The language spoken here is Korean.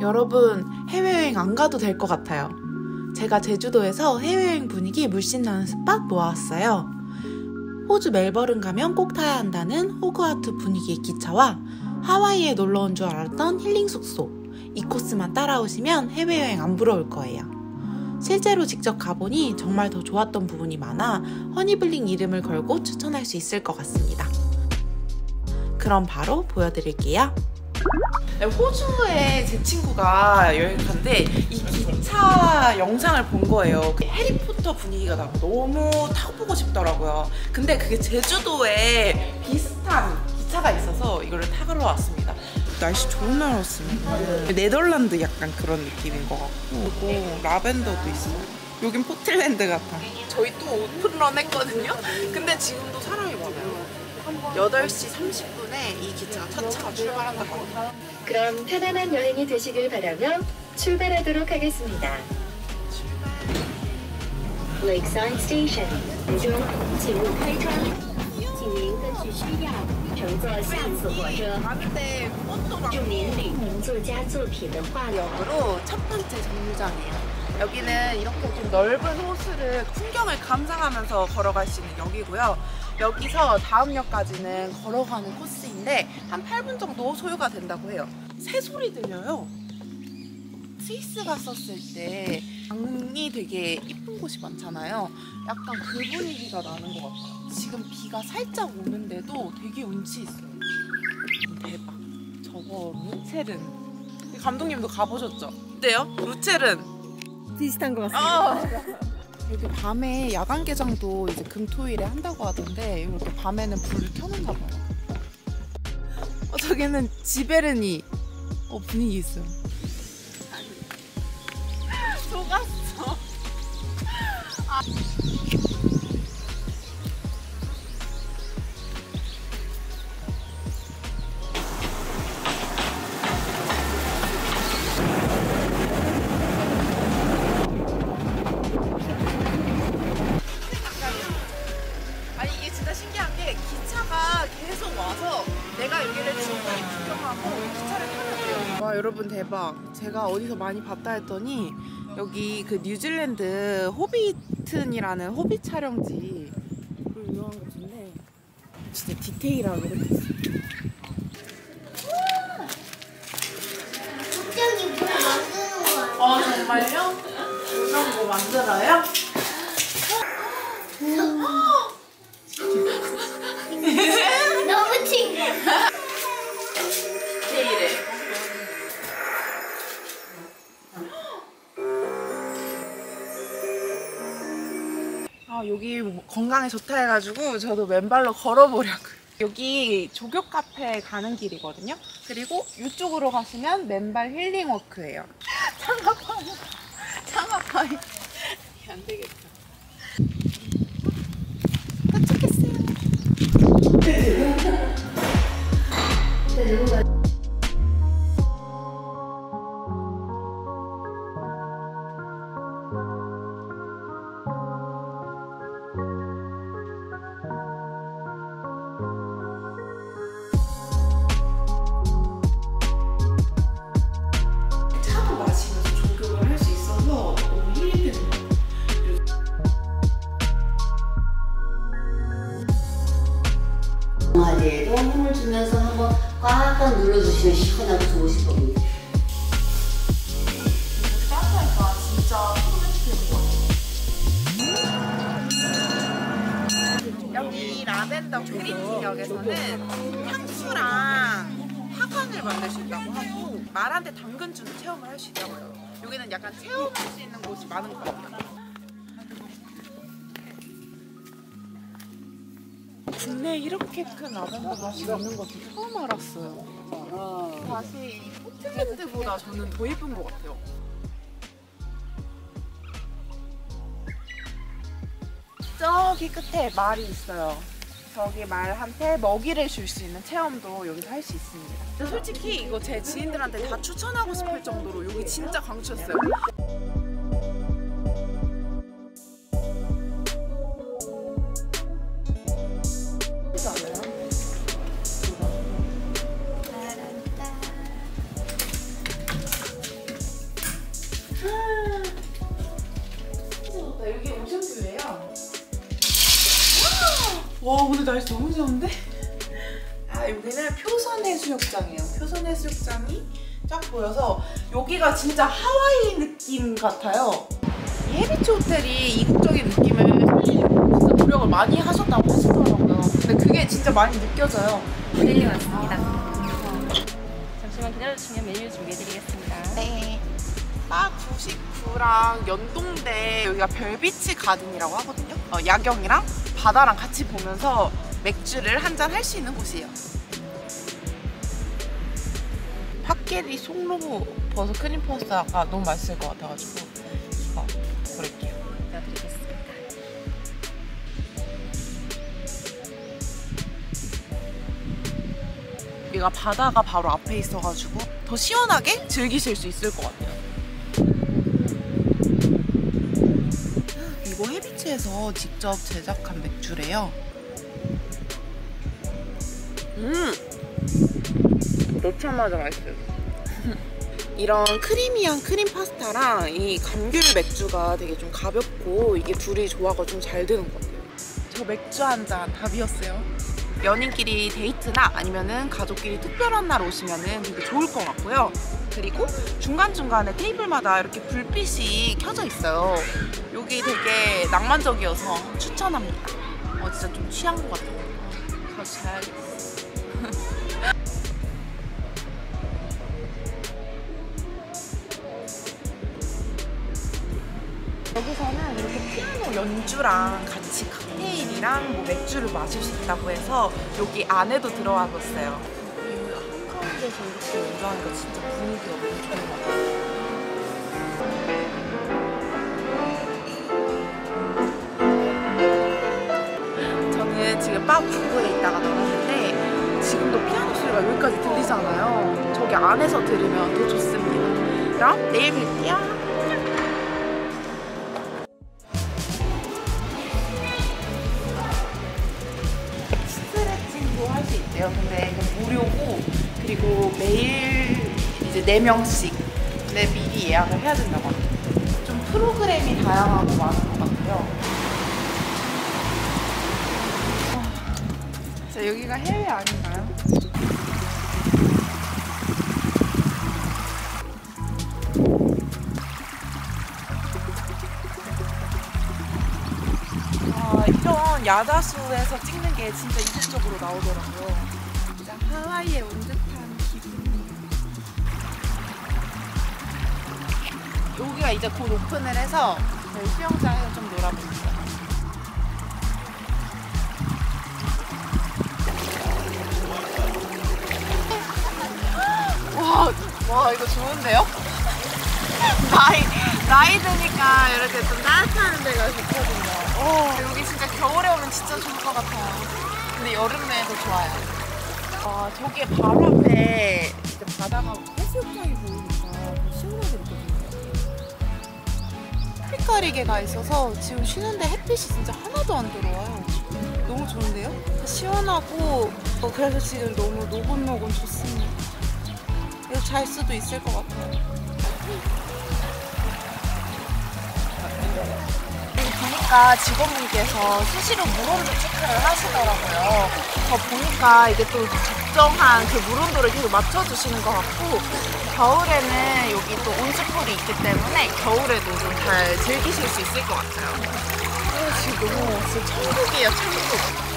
여러분, 해외여행 안 가도 될 것 같아요. 제가 제주도에서 해외여행 분위기 물씬 나는 spot 모아왔어요. 호주 멜버른 가면 꼭 타야 한다는 호그와트 분위기의 기차와 하와이에 놀러 온 줄 알았던 힐링 숙소. 이 코스만 따라오시면 해외여행 안 부러울 거예요. 실제로 직접 가보니 정말 더 좋았던 부분이 많아 허니블링 이름을 걸고 추천할 수 있을 것 같습니다. 그럼 바로 보여드릴게요. 네, 호주에 제 친구가 여행 간데 이 기차 영상을 본 거예요. 그 해리포터 분위기가 나고 너무 타보고 싶더라고요. 근데 그게 제주도에 비슷한 기차가 있어서 이거를 타러 왔습니다. 날씨 좋은 날 왔습니다. 네덜란드 약간 그런 느낌인 것 같고 그리고 라벤더도 있어요. 여긴 포틀랜드 같아. 저희 또 오픈런 했거든요. 근데 지금도 사람이. 8시 30분에 이 기차가 첫 차가 출발한다고 합니다. 그럼 편안한 여행이 되시길 바라며 출발하도록 하겠습니다. Lakeside Station，途中请勿开窗，请您根据需要乘坐下次火车。 가는데 꽃도 많고 祝您旅行作家作品的画 역으로 첫 번째 정류장이에요. 여기는 이렇게 좀 넓은 호수를 풍경을 감상하면서 걸어갈 수 있는 역이고요. 여기서 다음 역까지는 걸어가는 코스인데 한 8분 정도 소요가 된다고 해요. 새소리 들려요. 스위스 갔었을 때 강이 되게 이쁜 곳이 많잖아요. 약간 그 분위기가 나는 것 같아요. 지금 비가 살짝 오는데도 되게 운치 있어요. 대박. 저거 루체른. 감독님도 가보셨죠? 어때요? 루체른. 비슷한 것 같습니다. 여기 밤에 야간 개장도 이제 금토일에 한다고 하던데 이렇게 밤에는 불을 켜놓나 봐요. 어, 저기는 지베르니. 어 분위기 있어요. 여기를 충분히 구경하고 기차를 타면 돼요. 와 여러분 대박. 제가 어디서 많이 봤다 했더니 여기 그 뉴질랜드 호비튼이라는 호빗 촬영지 그 유명한 곳인데 진짜 디테일하게 만드는 거야? 아 정말요? 이런 거 만들어요? 아 여기 뭐 건강에 좋다 해가지고 저도 맨발로 걸어보려고. 여기 조교 카페 가는 길이거든요. 그리고 이쪽으로 가시면 맨발 힐링 워크예요. 장갑파이, 장갑파이. 동아리에도 힘을 주면서 한번 꽉꽉 눌러주시면 시원하고 좋으실 겁니다. 여기 라벤더 그린티 역에서는 향수랑 화관을 만들 수 있다고 하고 말한테 당근 주는 체험을 할 수 있다고요. 여기는 약간 체험할 수 있는 곳이 많은 것 같아요. 국내에 이렇게 큰 맛이 있는 것도 처음 알았어요. 다시 포틀랜드보다 저는 더 예쁜 것 같아요. 저기 끝에 말이 있어요. 저기 말한테 먹이를 줄 수 있는 체험도 여기서 할 수 있습니다. 솔직히 이거 제 지인들한테 다 추천하고 싶을 정도로 여기 진짜 강추였어요. 와 오늘 날씨 너무 좋은데? 아 여기는 표선 해수욕장이에요. 표선 해수욕장이 쫙 보여서 여기가 진짜 하와이 느낌 같아요. 이 헤비치 호텔이 이국적인 느낌을 살리려고 진짜 노력을 많이 하셨다고 하시더라고요. 근데 그게 진짜 많이 느껴져요. 네, 맞습니다. 잠시만 기다려주시면 메뉴 준비해드리겠습니다. 네. 바 99랑 연동대 여기가 별빛이 가든이라고 하거든요. 어, 야경이랑 바다랑 같이 보면서 맥주를 한 잔 할 수 있는 곳이에요. 팥게리 송로무 버섯 크림 파스타가 너무 맛있을 것 같아가지고 이거 고를게요. 기다려드리겠습니다. 여기가 바다가 바로 앞에 있어가지고 더 시원하게 즐기실 수 있을 것 같아요. 이거 해비치에서 직접 제작한 맥주래요. 음, 넣자마자 맛있어요. 이런 creamy한 크림 파스타랑 이 감귤 맥주가 되게 좀 가볍고 이게 둘이 조화가 좀 잘 되는 것 같아요. 저 맥주 한잔다 비었어요. 연인끼리 데이트나 아니면은 가족끼리 특별한 날 오시면은 되게 좋을 것 같고요. 그리고 중간중간에 테이블마다 이렇게 불빛이 켜져 있어요. 여기 되게 낭만적이어서 추천합니다. 어, 진짜 좀 취한 것 같아요. 가서 자야겠어. 여기서는 이렇게 피아노 연주랑 같이 칵테일이랑 뭐 맥주를 마실 수 있다고 해서 여기 안에도 들어와 봤어요. 이 한가운데서 이렇게 연주하니까 진짜 분위기가 너무 좋은 것 같아요. 저는 지금 바 부부에 있다가 나왔는데 지금도 피아노 소리가 여기까지 들리잖아요. 저기 안에서 들으면 더 좋습니다. 그럼 내일 뵐게요. 스트레칭도 할수 있대요. 근데 그 무료고 그리고 매일 이제 4명씩 내 미리 예약을 해야 된다고 합니다. 좀 프로그램이 다양하고 많은 자, 여기가 해외 아닌가요? 아, 이런 야자수에서 찍는 게 진짜 이국적으로 나오더라고요. 진짜 하와이에 온 듯한 기분. 여기가 이제 곧 오픈을 해서 저희 수영장에서 좀 놀아봅니다. 와, 와 이거 좋은데요? 나이 나이 드니까 이렇게 좀 따뜻한 데가 좋거든요. 어, 여기 진짜 겨울에 오면 진짜 좋을 것 같아요. 근데 여름에 더 좋아요. 와 저기에 바로 앞에 이제 바다가 해수욕장이 보이니까 더 시원하게 느껴져요. 피카리게가 있어서 지금 쉬는데 햇빛이 진짜 하나도 안 들어와요. 너무 좋은데요? 시원하고 어, 그래서 지금 너무 노곤노곤 좋습니다. 그래서 잘 수도 있을 것 같아요. 여기 보니까 직원분께서 수시로 물온도 체크를 하시더라고요. 저 보니까 이게 또 적정한 그 물온도를 계속 맞춰주시는 것 같고 겨울에는 여기 또 온수풀이 있기 때문에 겨울에도 좀 잘 즐기실 수 있을 것 같아요. 어, 지금 너무 진짜 천국이에요, 천국.